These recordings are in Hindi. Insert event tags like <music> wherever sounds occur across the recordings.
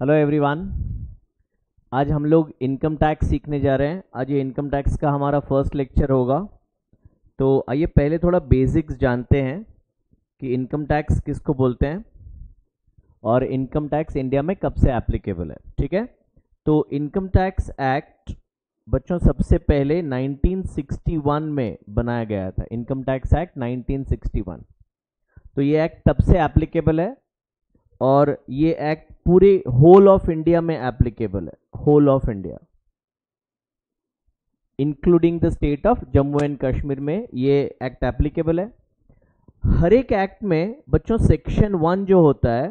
हेलो एवरीवन आज हम लोग इनकम टैक्स सीखने जा रहे हैं। आज ये इनकम टैक्स का हमारा फ़र्स्ट लेक्चर होगा। तो आइए पहले थोड़ा बेसिक्स जानते हैं कि इनकम टैक्स किसको बोलते हैं और इनकम टैक्स इंडिया में कब से एप्लीकेबल है, ठीक है? तो इनकम टैक्स एक्ट बच्चों, सबसे पहले 1961 में बनाया गया था। इनकम टैक्स एक्ट 1961 तो ये एक्ट तब से एप्लीकेबल है और ये एक्ट पूरे होल ऑफ़ इंडिया में एप्लीकेबल है whole of India including the state of Jammu and Kashmir में ये एक्ट एप्लीकेबल है। हर एक एक्ट में बच्चों सेक्शन वन जो होता है,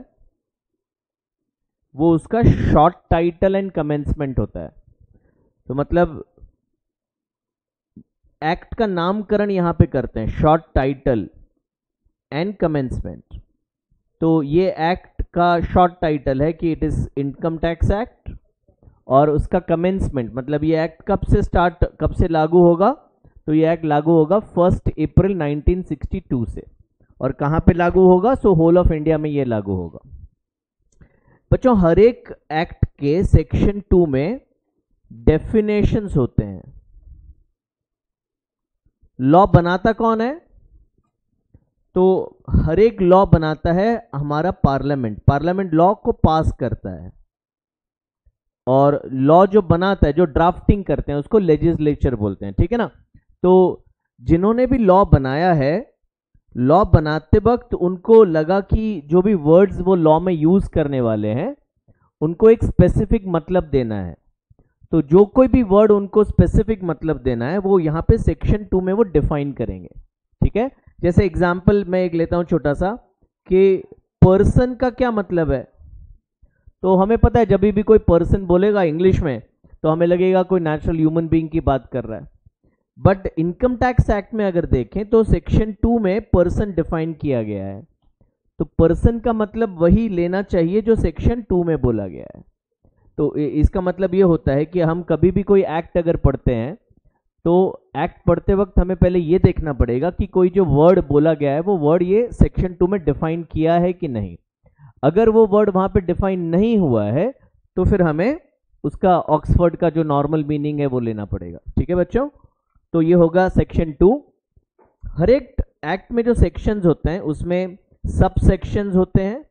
वो उसका शॉर्ट टाइटल एंड कमेंसमेंट होता है। तो मतलब एक्ट का नामकरण यहाँ पे करते हैं शॉर्ट टाइटल एंड कमेंसमेंट तो ये एक्ट का शॉर्ट टाइटल है कि it is income tax act और उसका कमेंसमेंट मतलब ये एक्ट कब से स्टार्ट कब से लागू होगा? तो ये एक्ट लागू होगा फ़र्स्ट अप्रैल 1962 से। और कहाँ पे लागू होगा? सो होल ऑफ़ इंडिया में ये लागू होगा। बच्चों, हर एक एक्ट के सेक्शन टू में डेफिनेशंस होते हैं। लॉ बनाता कौन है? तो हर एक लॉ बनाता है हमारा पार्लियामेंट। पार्लियामेंट लॉ को पास करता है। और लॉ जो बनाता है, जो ड्राफ्टिंग करते हैं, उसको लेजिस्लेचर बोलते हैं, ठीक है ना? तो जिन्होंने भी लॉ बनाया है, लॉ बनाते वक्त उनको लगा कि जो भी वर्ड्स वो लॉ में यूज़ करने वाले हैं, उनको एक स्पेसिफिक मतलब देना है। तो जो कोई भी वर्ड उनको स्पेसिफिक मतलब देना है, वो यहाँ पे सेक्शन टू में वो डिफाइन करेंगे, ठीक है? जैसे एग्ज़ाम्पल मैं एक लेता हूँ छोटा सा कि पर्सन का क्या मतलब है? तो हमें पता है, जब भी कोई पर्सन बोलेगा इंग्लिश में तो हमें लगेगा कोई नेचुरल ह्यूमन बीइंग की बात कर रहा है। बट इनकम टैक्स एक्ट में अगर देखें तो सेक्शन टू में पर्सन डिफाइन किया गया है। तो पर्सन का मतलब वही लेना चाहिए जो सेक्शन टू में बोला गया है। तो इसका मतलब ये होता है कि हम कभी भी कोई एक्ट अगर पढ़ते हैं तो एक्ट पढ़ते वक्त हमें पहले ये देखना पड़ेगा कि कोई जो वर्ड बोला गया है वो वर्ड ये सेक्शन टू में डिफाइन किया है कि नहीं। अगर वो वर्ड वहाँ पे डिफाइन नहीं हुआ है तो फिर हमें उसका ऑक्सफर्ड का जो नॉर्मल मीनिंग है वो लेना पड़ेगा। ठीक है बच्चों? तो ये होगा सेक्शन टू हर एक एक्ट में जो सेक्शंस होते हैं उसमें सब सेक्शंस होते हैं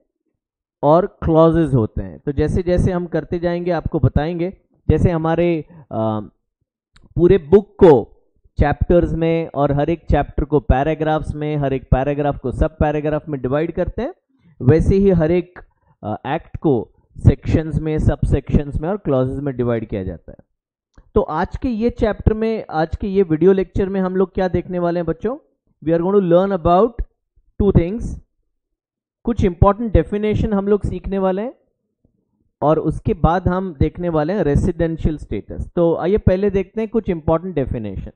और क्लॉजेज होते हैं। तो जैसे जैसे हम करते जाएँगे आपको बताएँगे। जैसे हमारे आ, पूरे बुक को चैप्टर्स में और हर एक चैप्टर को पैराग्राफ्स में, हर एक पैराग्राफ को सब पैराग्राफ में डिवाइड करते हैं। वैसे ही हर एक एक्ट को सेक्शंस में सब सेक्शंस में और क्लॉजेज में डिवाइड किया जाता है। तो आज के ये चैप्टर में, आज के ये वीडियो लेक्चर में हम लोग क्या देखने वाले हैं बच्चों? We are going to learn about two things कुछ इंपॉर्टेंट डेफिनेशन हम लोग सीखने वाले हैं। और उसके बाद हम देखने वाले हैं रेसिडेंशियल स्टेटस तो आइए पहले देखते हैं कुछ इंपॉर्टेंट डेफिनेशन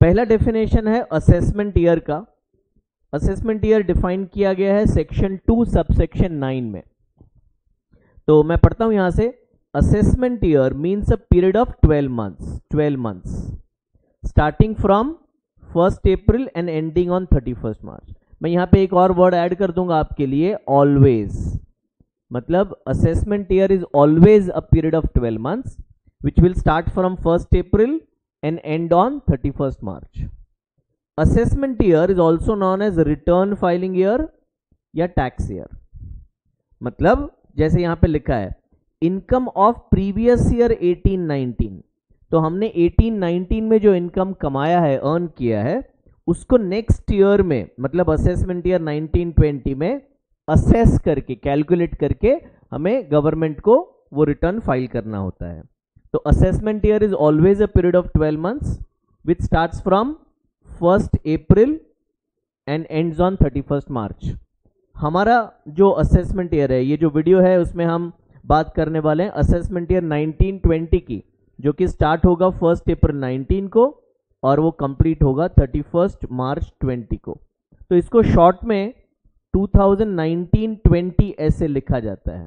पहला डेफिनेशन है असेसमेंट ईयर का. असेसमेंट ईयर डिफाइन किया गया है सेक्शन टू सबसेक्शन नाइन में. तो मैं पढ़ता हूँ यहाँ से assessment year means a period of twelve months twelve months starting from first April and ending on thirty first March मैं यहाँ पे एक और वर्ड ऐड कर दूँगा आपके लिए ऑलवेज मतलब assessment year is always a period of twelve months which will start from first April and and on thirty first March assessment year is also known as return filing year या टैक्स ईयर मतलब जैसे यहाँ पे लिखा है इनकम ऑफ़ प्रीवियस ईयर 1819 तो हमने 1819 में जो इनकम कमाया है अर्न किया है, उसको नेक्स्ट ईयर में मतलब असेसमेंट ईयर 1920 में असेस करके कैलकुलेट करके हमें गवर्नमेंट को वो रिटर्न फ़ाइल करना होता है। तो assessment year is always a period of 12 months which starts from first April and ends on thirty first March हमारा जो असेसमेंट ईयर है, ये जो वीडियो है, उसमें हम बात करने वाले हैं असेसमेंट ईयर 1920 की, जो कि स्टार्ट होगा फ़र्स्ट अप्रैल 19 को और वो कंप्लीट होगा 31 मार्च 20 को। तो इसको शॉर्ट में 2019-20 ऐसे लिखा जाता है।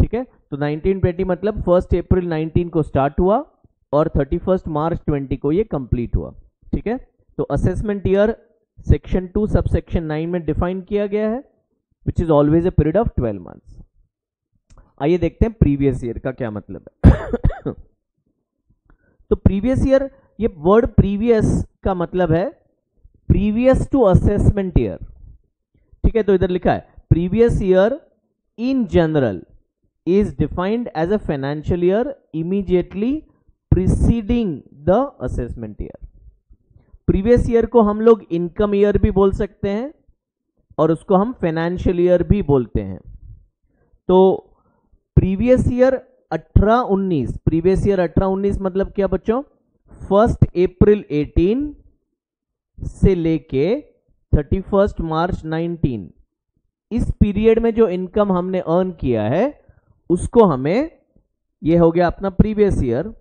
ठीक है? तो 1920 मतलब फ़र्स्ट अप्रैल 19 को स्टार्ट हुआ और 31 मार्च 20 को ये कंप्लीट हुआ। ठीक है? तो assessment year section two sub section nine में डिफाइन किया गया है which is always a period of 12 months आइए देखते हैं प्रीवियस ईयर का क्या मतलब है। <coughs> तो प्रीवियस ईयर ये वर्ड प्रीवियस का मतलब है प्रीवियस टू असेसमेंट ईयर ठीक है तो इधर लिखा है previous year in general is defined as a financial year immediately preceding the assessment year previous year को हम लोग इनकम ईयर भी बोल सकते हैं और उसको हम फाइनेंशियल ईयर भी बोलते हैं। तो प्रीवियस ईयर 18-19 प्रीवियस ईयर 18-19 मतलब क्या बच्चों? फ़र्स्ट अप्रैल 18 से लेके 31 मार्च 19 इस पीरियड में जो इनकम हमने अर्न किया है, उसको हमें, ये हो गया अपना प्रीवियस ईयर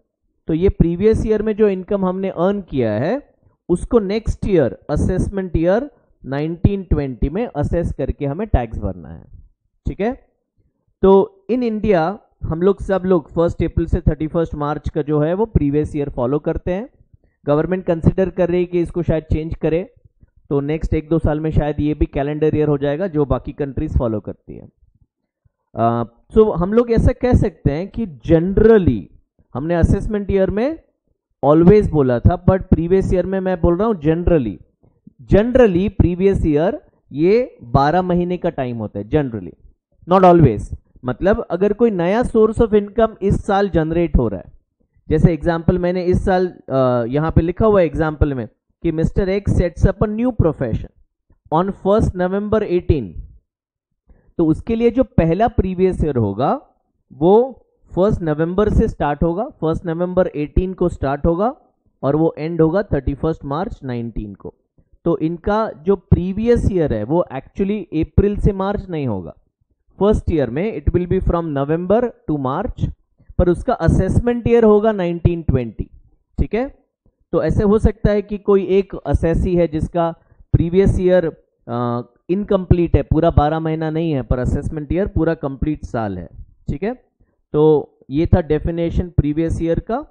तो ये प्रीवियस ईयर में जो इनकम हमने अर्न किया है, उसको नेक्स्ट ईयर असेसमेंट ईयर 1920 में असेस करके हमें टैक्स भरना है. ठीक है? तो इन इंडिया हम लोग सब लोग फ़र्स्ट अप्रैल से थर्टी फ़र्स्ट मार्च का जो है, वो प्रीवियस ईयर फॉलो करते हैं. गवर्नमेंट कंसिडर कर रही है कि इसको शायद चेंज करे. तो नेक्स्ट एक दो साल में शायद ये भी कैलेंडर ईयर हो जाएगा जो बाकी कंट्रीज़ फॉलो करती है। सो uh, so, हम लोग ऐसा कह सकते हैं कि जनरली हमने असेसमेंट ईयर में ऑलवेज बोला था बट प्रीवियस ईयर में मैं बोल रहा हूँ जनरली जनरली प्रीवियस ईयर ये 12 महीने का टाइम होता है जनरली नॉट ऑलवेज मतलब अगर कोई नया सोर्स ऑफ़ इनकम इस साल जनरेट हो रहा है जैसे एग्ज़ाम्पल मैंने इस साल यहाँ पे लिखा हुआ है एग्ज़ाम्पल में कि mister X sets up a new profession on first November 18 तो उसके लिए जो पहला प्रीवियस ईयर होगा, वो फ़र्स्ट नवंबर से स्टार्ट होगा फ़र्स्ट नवंबर 18 को स्टार्ट होगा और वो एंड होगा 31 मार्च 19 को. तो इनका जो प्रीवियस ईयर है, वो एक्चुअली अप्रैल से मार्च नहीं होगा. फ़र्स्ट ईयर में it will be from November to March पर उसका असेसमेंट ईयर होगा 1920 ठीक है? तो ऐसे हो सकता है कि कोई एक असेसी है जिसका प्रीवियस ईयर इनकम्प्लीट है, पूरा 12 महीना नहीं है, पर असेसमेंट ईयर पूरा कंप्लीट साल है, ठीक है? तो ये था डेफिनेशन प्रीवियस ईयर का,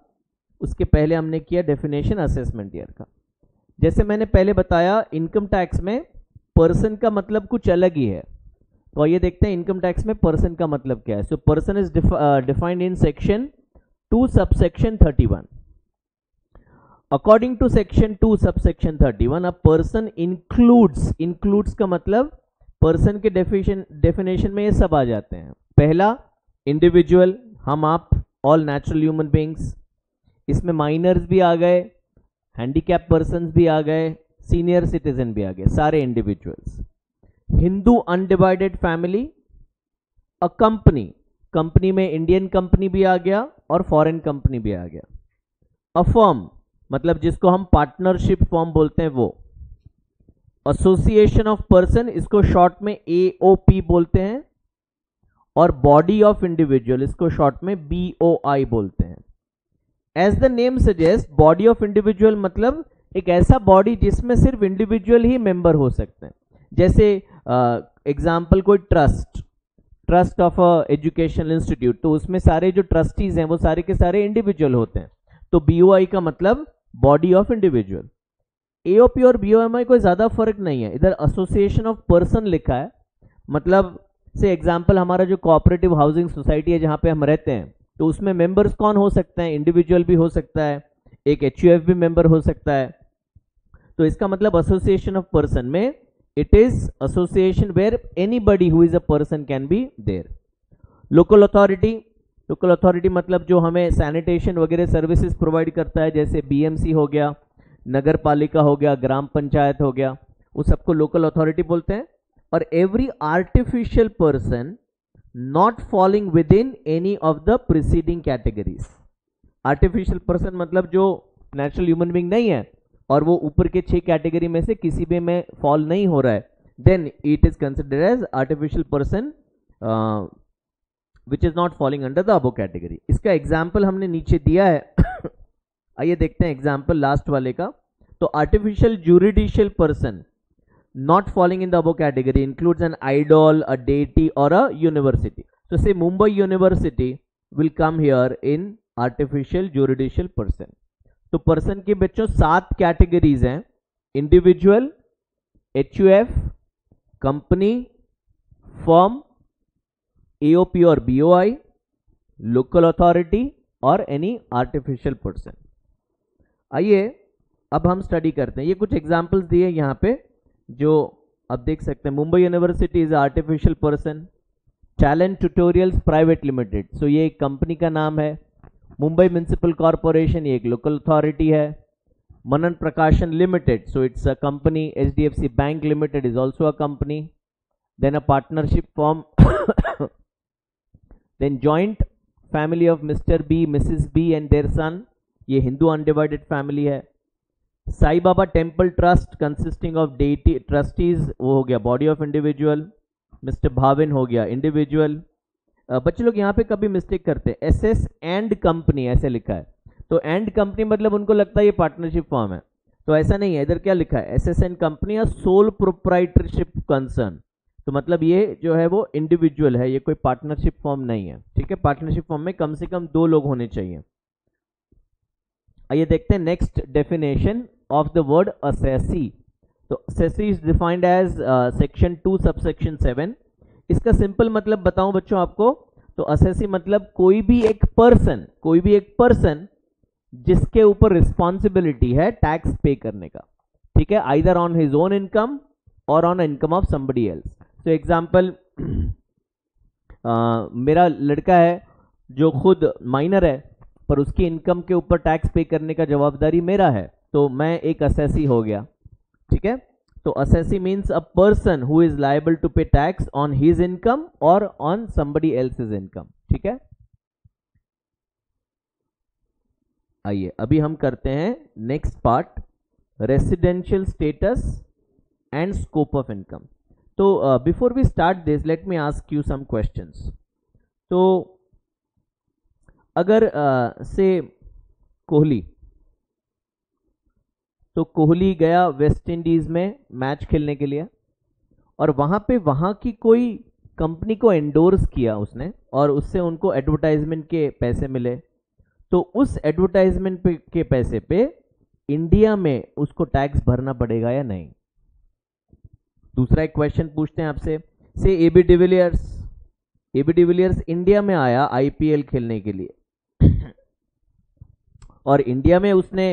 उसके पहले हमने किया डेफिनेशन असेसमेंट ईयर का। जैसे मैंने पहले बताया इनकम टैक्स में पर्सन का मतलब कुछ अलग ही है। तो आइए देखते हैं इनकम टैक्स में पर्सन का मतलब क्या है। So person is defined in section two subsection 31 according to section two subsection 31 a person includes includes का मतलब पर्सन के डेफिनेशन डेफिनेशन में ये सब आ जाते हैं। पहला इंडिविजुअल हम आप ऑल नेचुरल ह्यूमन बींग्स इसमें माइनर्स भी आ गए हैंडीकैप पर्सन भी आ गए सीनियर सिटीजन भी आ गए, सारे individuals Hindu undivided family a company company में इंडियन कंपनी भी आ गया और फॉरेन कंपनी भी आ गया। अ फर्म मतलब जिसको हम पार्टनरशिप फॉर्म बोलते हैं वो। एसोसिएशन ऑफ़ पर्सन इसको शॉर्ट में एओपी बोलते हैं और बॉडी ऑफ़ इंडिविजुअल इसको शॉर्ट में बीओआई बोलते हैं। As the name suggest body of individual मतलब एक ऐसा बॉडी जिसमें सिर्फ़ इंडिविजुअल ही मेंबर हो सकते हैं। जैसे एग्ज़ाम्पल कोई trust trust of educational institute तो उसमें सारे जो ट्रस्टीज हैं, वो सारे के सारे इंडिविजुअल होते हैं। तो बीओआई का मतलब बॉडी ऑफ़ इंडिविजुअल एओपी और बीओएमआई कोई ज़्यादा फ़र्क नहीं है। इधर एसोसिएशन ऑफ़ पर्सन लिखा है। मतलब से एग्ज़ाम्पल हमारा जो कोऑपरेटिव हाउसिंग सोसाइटी है जहाँ पे हम रहते हैं तो उसमें मेंबर्स कौन हो सकते हैं? इंडिविजुअल भी हो सकता है, एक एच भी मेंबर हो सकता है। तो इसका मतलब एसोसिएशन ऑफ़ पर्सन में it is association where any body who is a person can be there local authority local authority मतलब जो हमें सैनिटेशन वगैरह सर्विसेज़ प्रोवाइड करता है, जैसे बीएमसी हो गया नगर पालिका हो गया, ग्राम पंचायत हो गया, वो सबको लोकल अथॉरिटी बोलते हैं। और every artificial person not falling with in any of the preceding categories artificial person मतलब जो नेचुरल ह्यूमन बींग नहीं है, और वो ऊपर के छह कैटेगरी में से किसी भी में फॉल नहीं हो रहा है। Then it is consider as artificial person which is not falling under the above category इसका एग्ज़ाम्पल हमने नीचे दिया है। <coughs> आइए देखते हैं एग्ज़ाम्पल लास्ट वाले का। तो artificial juridical person not falling in the above category include an idol a deity और अ यूनिवर्सिटी तो से Mumbai university will come here in artificial juridical person तो पर्सन के बच्चों सात कैटेगरीज हैं। Individual H U F company firm AOP और बीओआई लोकल अथॉरिटी और एनी आर्टिफिशियल पर्सन आइए, अब हम स्टडी करते हैं। ये कुछ एग्जांपल्स दिए यहाँ पे, जो अब देख सकते हैं। Mumbai university is artificial person talent tutorials private limited so ये एक कंपनी का नाम है। मुंबई म्यूनसिपल कॉरपोरेशन ये एक लोकल अथॉरिटी है। Manan Prakashan limited so it's a company H D F C bank limited is also a company then a partnership firm then joint family of mister B Mrs B and their son ये हिंदू अनडिवाइडेड फैमिली है। Sai Baba temple trust consisting of deity trustees वो हो गया body of individual mister Bhavin हो गया इंडिविजुअल बच्चे लोग यहाँ पे कभी मिस्टेक करते हैं। एस एस एंड कंपनी ऐसे लिखा है। तो एंड कंपनी मतलब उनको लगता है ये पार्टनरशिप फॉर्म है। तो ऐसा नहीं है, इधर क्या लिखा है? एस एस एंड कंपनी या सोल प्रोप्राइटरशिप कंसर्न तो मतलब ये जो है वो इंडिविजुअल है, ये कोई पार्टनरशिप फॉर्म नहीं है, ठीक है? पार्टनरशिप फॉर्म में कम से कम दो लोग होने चाहिए। आइए देखते हैं next definition of the word assessee तो assessee is defined as section two subsection seven इसका सिंपल मतलब बताऊँ बच्चों आपको तो असेसी मतलब कोई भी एक पर्सन कोई भी एक पर्सन जिसके ऊपर रिस्पॉन्सिबिलिटी है टैक्स पे करने का, ठीक है? Either on his own income और on income of somebody else so example <clears throat> मेरा लड़का है जो खुद माइनर है, पर उसकी इनकम के ऊपर टैक्स पे करने का जवाबदारी मेरा है तो मैं एक असेसी हो गया। ठीक है? तो assessee means a person who is liable to pay tax on his income और on somebody else is income ठीक है? आइए, अभी हम करते हैं next part residential status and scope of income तो before we start this let me ask you some questions तो अगर uh, से कोहली तो कोहली गया वेस्ट इंडीज में मैच खेलने के लिए और वहाँ पे वहाँ की कोई कंपनी को एंडोर्स किया उसने और उससे उनको एडवर्टाइजमेंट के पैसे मिले तो उस एडवर्टाइजमेंट के पैसे पे इंडिया में उसको टैक्स भरना पड़ेगा या नहीं? दूसरा एक क्वेश्चन पूछते हैं आपसे। Say AB de Villiers AB de Villiers India में आया आईपीएल खेलने के लिए। और इंडिया में उसने,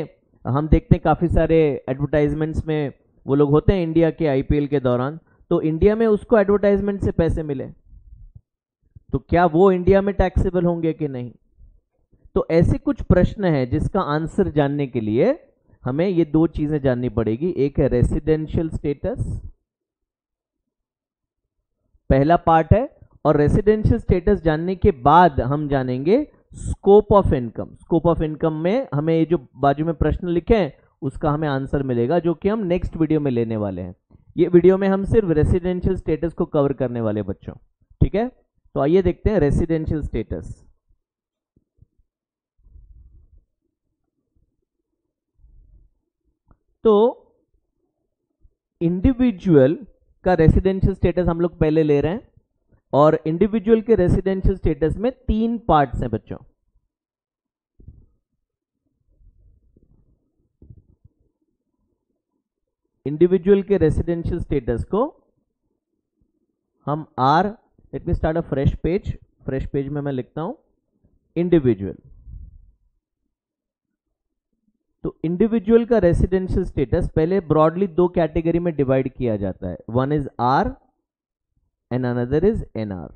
हम देखते हैं काफ़ी सारे एडवर्टाइजमेंट्स में वो लोग होते हैं इंडिया के आईपीएल के दौरान। तो इंडिया में उसको एडवर्टाइजमेंट से पैसे मिले। तो क्या वो इंडिया में टैक्सेबल होंगे कि नहीं? तो ऐसे कुछ प्रश्न है जिसका आंसर जानने के लिए हमें ये दो चीज़ें जाननी पड़ेगी। एक है रेसिडेंशियल स्टेटस पहला पार्ट है और रेसिडेंशियल स्टेटस जानने के बाद हम जानेंगे scope of income scope of income में हमें ये जो बाजू में प्रश्न लिखे हैं, उसका हमें आंसर मिलेगा जो कि हम नेक्स्ट वीडियो में लेने वाले हैं। ये वीडियो में हम सिर्फ़ रेसिडेंशियल स्टेटस को कवर करने वाले बच्चों, ठीक है? तो आइए देखते हैं रेसिडेंशियल स्टेटस तो इंडिविजुअल का रेसिडेंशियल स्टेटस हम लोग पहले ले रहे हैं और इंडिविजुअल के रेसिडेंशियल स्टेटस में तीन पार्ट्स हैं बच्चों। इंडिविजुअल के रेसिडेंशियल स्टेटस को हम are let me start a fresh page fresh page में मैं लिखता हूँ। इंडिविजुअल तो इंडिविजुअल का रेसिडेंशियल स्टेटस पहले ब्रॉडली दो कैटेगरी में डिवाइड किया जाता है। One is R and another is N R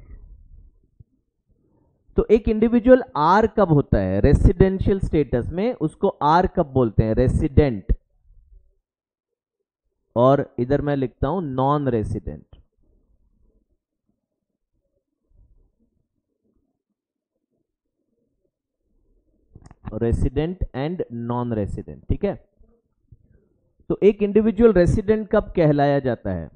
तो एक इंडिविजुअल आर कब होता है? रेसिडेंशियल स्टेटस में उसको आर कब बोलते हैं? रेसिडेंट और इधर मैं लिखता हूँ non resident resident and non resident ठीक है? तो एक इंडिविजुअल रेसिडेंट कब कहलाया जाता है?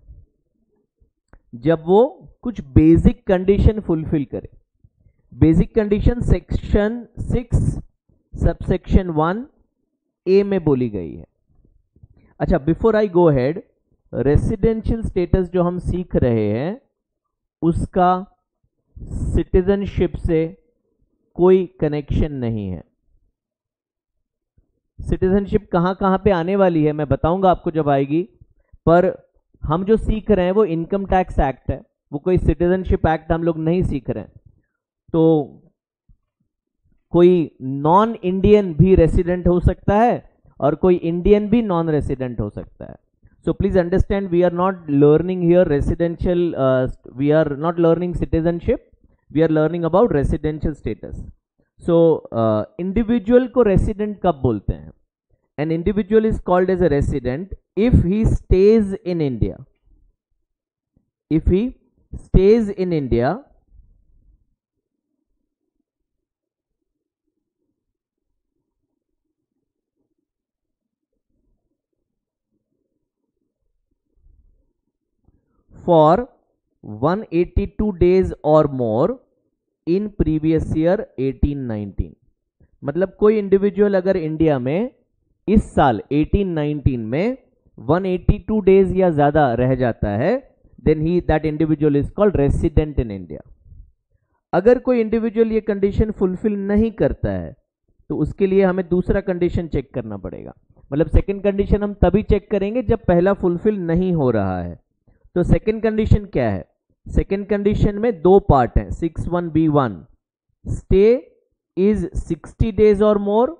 जब वो कुछ बेसिक कंडीशन फुलफिल करे। Basic condition section six subsection one A में बोली गई है। अच्छा before I go head residential status जो हम सीख रहे हैं, उसका सिटीजनशिप से कोई कनेक्शन नहीं है। सिटीजनशिप कहाँ कहाँ पे आने वाली है, मैं बताऊँगा आपको जब आएगी। पर हम जो सीख रहे हैं, वो इनकम टैक्स एक्ट है। वो कोई सिटीजनशिप एक्ट हम लोग नहीं सीख रहे हैं। तो कोई नॉन इंडियन भी रेसिडेंट हो सकता है और कोई इंडियन भी नॉन रेसिडेंट हो सकता है। So please understand we are not learning here residential we are not learning citizenship we are learning about residential residential so individual को रेसिडेंट कब बोलते हैं? An individual is called as a resident if he stays in India if he stays in India for 182 days or more in previous year 1819 मतलब कोई इंडिविजुअल अगर इंडिया में इस साल 1819 में 182 डेज़ या ज़्यादा रह जाता है then he that individual is called resident in India अगर कोई इंडिविजुअल ये कंडीशन फुलफिल नहीं करता है तो उसके लिए हमें दूसरा कंडीशन चेक करना पड़ेगा। मतलब सेकंड कंडीशन हम तभी चेक करेंगे जब पहला फुलफिल नहीं हो रहा है। तो सेकेंड कंडीशन क्या है? सेकेंड कंडीशन में दो पार्ट हैं six one B one stay is sixty days or more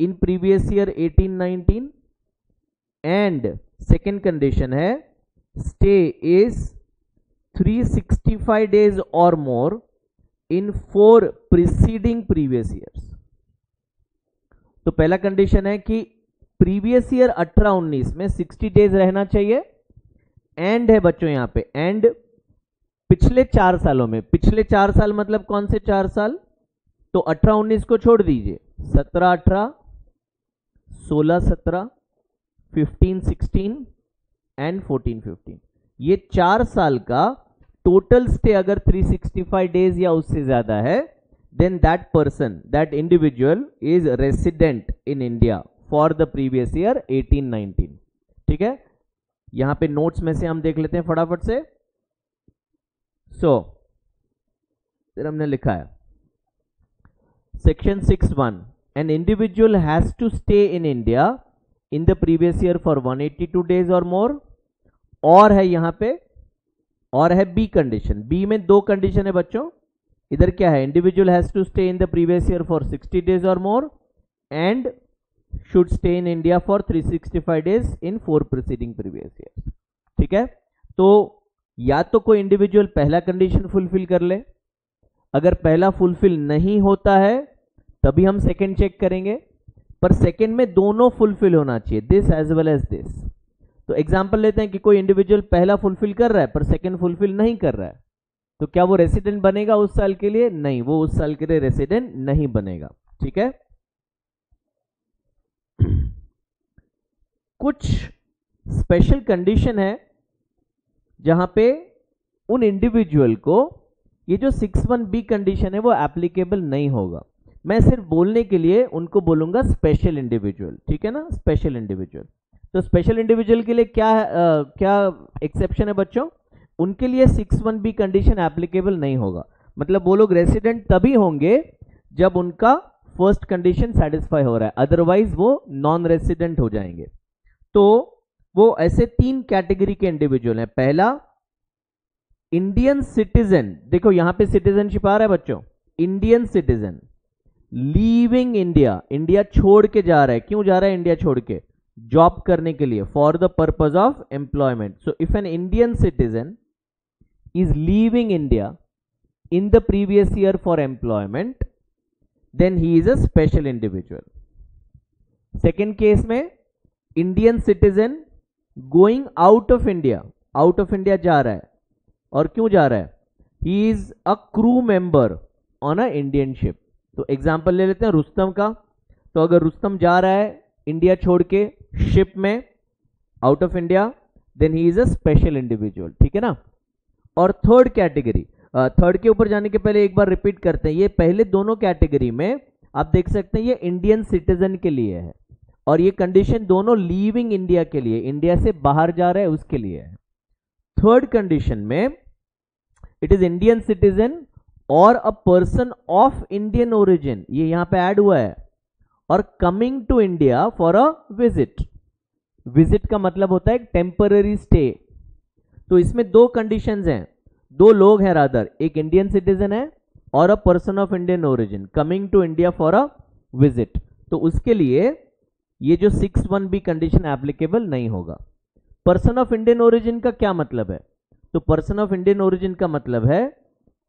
in previous year eighteen nineteen and second condition है stay is 365 days or more in four preceding previous years तो पहला कंडीशन है कि प्रीवियस ईयर 18 19 में 60 डेज़ रहना चाहिए. एंड है बच्चों यहाँ पे एंड पिछले चार सालों में, पिछले चार साल मतलब कौन से चार साल? तो अठारह उन्नीस को छोड़ दीजिए। सत्रह अठारह, सोलह सत्रह fifteen sixteen and fourteen fifteen ये चार साल का टोटल स्टे अगर 365 डेज़ या उससे ज़्यादा है then that person that individual is resident in India for the previous year 1819 ठीक है? यहाँ पे नोट्स में से हम देख लेते हैं फटाफट से। सो फिर हमने लिखा है section six one an individual has to stay in India in the previous year for 182 days or more और है यहाँ पे, और है बी कंडीशन बी में दो कंडीशन है बच्चों. इधर क्या है? Individual has to stay in the previous year for 60 days or more and should stay in India for 365 days in four proceeding previous year ठीक है? तो या तो कोई इंडिविजुअल पहला कंडीशन फुलफिल कर ले। अगर पहला फुलफिल नहीं होता है, तभी हम सेकंड चेक करेंगे। पर सेकंड में दोनों फुलफिल होना चाहिए this as well as this तो एग्जांपल लेते हैं कि कोई इंडिविजुअल पहला फुलफिल कर रहा है, पर सेकंड फुलफिल नहीं कर रहा है। तो क्या वो रेसिडेंट बनेगा उस साल के लिए? नहीं, वो उस साल के लिए रेसिडेंट नहीं बनेगा। ठीक है? <clears throat> कुछ स्पेशल कंडीशन है जहाँ पे उन इंडिविजुअल को ये जो सिक्स वन बी कंडीशन है वो एप्लीकेबल नहीं होगा। मैं सिर्फ़ बोलने के लिए उनको बोलूँगा स्पेशल इंडिविजुअल ठीक है ना? स्पेशल इंडिविजुअल तो स्पेशल इंडिविजुअल के लिए क्या आ, क्या एक्सेप्शन है बच्चों? उनके लिए six one B condition applicable नहीं होगा। मतलब वो लोग रेसिडेंट तभी होंगे जब उनका फ़र्स्ट कंडीशन सेटिस्फाई हो रहा है। अदरवाइज़ वो नॉन रेसिडेंट हो जाएँगे। तो वो ऐसे तीन कैटेगरी के इंडिविजुअल हैं। पहला इंडियन सिटीजन देखो, यहाँ पे सिटीजनशिप आ रहा है बच्चों। Indian citizen leaving India India छोड़ के जा रहा है। क्यों जा रहा है इंडिया छोड़ के? जॉब करने के लिए। For the purpose of employment so if an Indian citizen is leaving India in the previous year for employment then he is a special individual second case में Indian citizen going out of India out of India जा रहा है। और क्यों जा रहा है? He is a crew member on a Indian ship तो एग्ज़ाम्पल ले लेते हैं रुस्तम का। तो अगर रुस्तम जा रहा है इंडिया छोड़ के शिप में out of India then he is a special individual ठीक है ना? और थर्ड कैटेगरी थर्ड के ऊपर जाने के पहले एक बार रिपीट करते हैं। ये पहले दोनों कैटेगरी में आप देख सकते हैं ये इंडियन सिटीजन के लिए है। और ये कंडीशन दोनों लीविंग इंडिया के लिए इंडिया से बाहर जा रहा उसके लिए है। थर्ड कंडीशन में it is Indian citizen or a person of Indian origin ये यहाँ पे ऐड हुआ है। और coming to India for a visit visit का मतलब होता है टेम्पररी स्टे तो इसमें दो कंडीशंस हैं। दो लोग हैं रादर एक इंडियन सिटीजन है और a person of Indian origin coming to India for a visit तो उसके लिए ये जो six one B condition applicable नहीं होगा। पर्सन ऑफ़ इंडियन ओरिजिन का क्या मतलब है? तो पर्सन ऑफ़ इंडियन ओरिजिन का मतलब है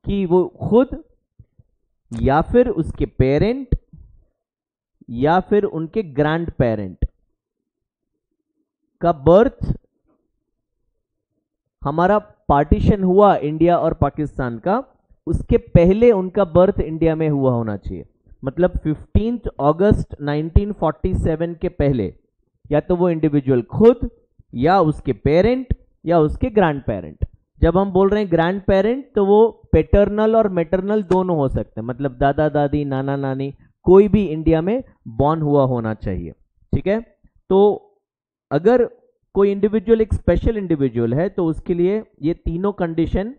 कि वो खुद या फिर उसके पेरेंट या फिर उनके ग्रैंड पेरेंट का बर्थ हमारा पार्टीशन हुआ इंडिया और पाकिस्तान का, उसके पहले उनका बर्थ इंडिया में हुआ होना चाहिए। मतलब फिफ्टींथ अगस्त 1947 के पहले, या तो वो इंडिविजुअल खुद, या उसके पेरेंट या उसके ग्रैंड पेरेंट जब हम बोल रहे हैं ग्रैंड पेरेंट तो वो पेटर्नल और मेटरनल दोनों हो सकते हैं। मतलब दादा, दादी, नाना, नानी, कोई भी इंडिया में बॉर्न हुआ होना चाहिए। ठीक है? तो अगर कोई इंडिविजुअल एक स्पेशल इंडिविजुअल है तो उसके लिए ये तीनों कंडीशन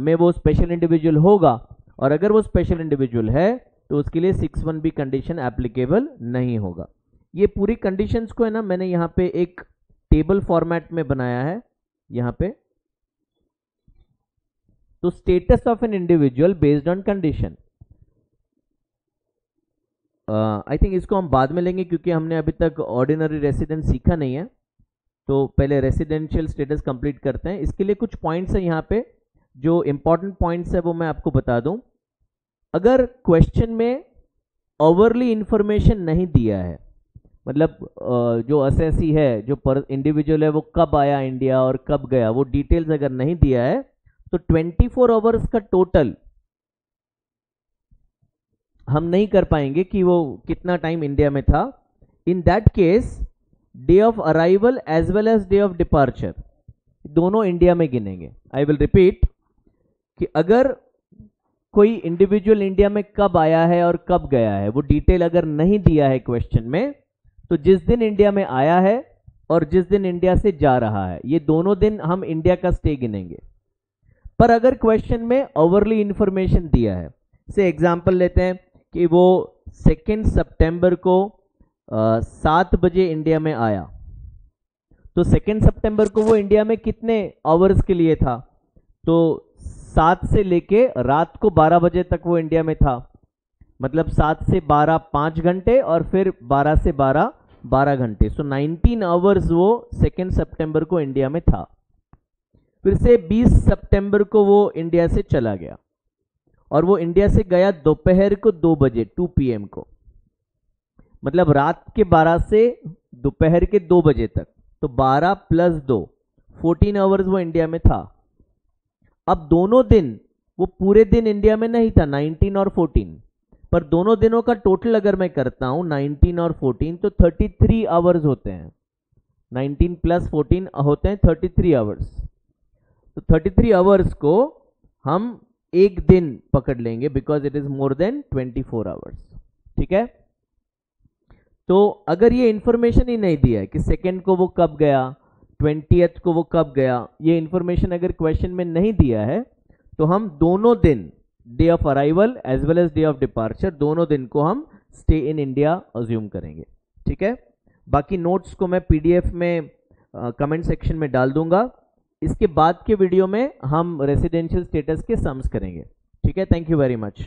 में वो स्पेशल इंडिविजुअल होगा। और अगर वो स्पेशल इंडिविजुअल है तो उसके लिए six one B condition applicable नहीं होगा। ये पूरी कंडीशंस को है ना, मैंने यहाँ पे एक टेबल फॉर्मेट में बनाया है, यहाँ पे। तो status of an individual based on condition I think इसको हम बाद में लेंगे क्योंकि हमने अभी तक ऑर्डिनरी रेसिडेंट सीखा नहीं है। तो पहले रेसिडेंशियल स्टेटस कंप्लीट करते हैं। इसके लिए कुछ पॉइंट्स हैं यहाँ पे, जो इंपॉर्टेंट पॉइंट्स है वो मैं आपको बता दूँ। अगर क्वेश्चन में ओवरली इंफॉर्मेशन नहीं दिया है मतलब जो असेसी है, जो पर इंडिविजुअल है, वो कब आया इंडिया और कब गया, वो डिटेल्स अगर नहीं दिया है तो 24 फोर आवर्स का टोटल हम नहीं कर पाएँगे कि वो कितना टाइम इंडिया में था। In that case day of arrival as well as day of departure दोनों इंडिया में गिनेंगे। आई विल रिपीट कि अगर कोई इंडिविजुअल इंडिया में कब आया है और कब गया है? वो डिटेल अगर नहीं दिया है क्वेश्चन में तो जिस दिन इंडिया में आया है और जिस दिन इंडिया से जा रहा है, ये दोनों दिन हम इंडिया का स्टे गिनेंगे। पर अगर क्वेश्चन में ओवरली इंफॉर्मेशन दिया है, से एग्ज़ाम्पल लेते हैं कि वो सेकेंड सितंबर को सात बजे इंडिया में आया। तो सेकेंड सितंबर को वो इंडिया में कितने आवर्स के लिए था? तो सात से लेके रात को बारह बजे तक वो इंडिया में था। मतलब सात से बारह पाँच घंटे और फिर बारह से बारह बारह घंटे। सो नाइनटीन आवर्स वो सेकेंड सितंबर को इंडिया में था। फिर से बीस सितंबर को वो इंडिया से चला गया। और वो इंडिया से गया दोपहर को दो बजे टू पीएम को। मतलब रात के बारह से दोपहर के दो बजे तक। तो बारह प्लस दो फोर्टीन आवर्स वो इंडिया में था। अब दोनों दिन, वो पूरे दिन इंडिया में नहीं था 19 और 14 पर दोनों दिनों का टोटल अगर मैं करता हूँ 19 और 14 तो 33 आवर्स होते हैं। 19 प्लस 14 होते हैं 33 आवर्स तो 33 आवर्स को हम एक दिन पकड़ लेंगे because it is more than 24 hours ठीक है? तो अगर ये इंफॉर्मेशन ही नहीं दिया है कि सेकेंड को वो कब गया ट्वेंटी को वो कब गया? ये इंफॉर्मेशन अगर क्वेश्चन में नहीं दिया है तो हम दोनों दिन day of arrival as well as day of departure दोनों दिन को हम स्टे इन इंडिया अज्यूम करेंगे। ठीक है? बाकी नोट्स को मैं पीडीएफ में कमेंट uh, सेक्शन में डाल दूँगा। इसके बाद के वीडियो में हम रेसिडेंशियल स्टेटस के सम्स करेंगे। ठीक है? Thank you very much